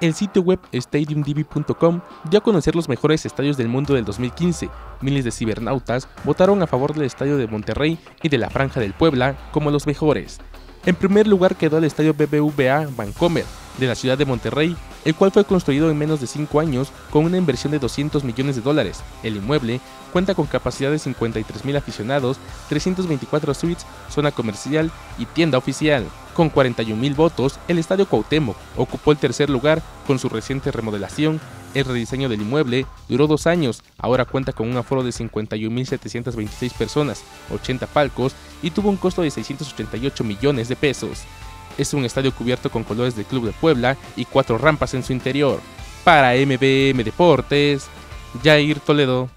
El sitio web StadiumDB.com dio a conocer los mejores estadios del mundo del 2015. Miles de cibernautas votaron a favor del estadio de Monterrey y de la Franja del Puebla como los mejores. En primer lugar quedó el estadio BBVA Vancomer, de la ciudad de Monterrey, el cual fue construido en menos de 5 años con una inversión de 200 millones de dólares. El inmueble cuenta con capacidad de 53.000 aficionados, 324 suites, zona comercial y tienda oficial. Con 41.000 votos, el Estadio Cuauhtémoc ocupó el tercer lugar con su reciente remodelación. El rediseño del inmueble duró dos años, ahora cuenta con un aforo de 51.726 personas, 80 palcos y tuvo un costo de 688 millones de pesos. Es un estadio cubierto con colores del Club de Puebla y cuatro rampas en su interior. Para MBM Deportes, Jair Toledo.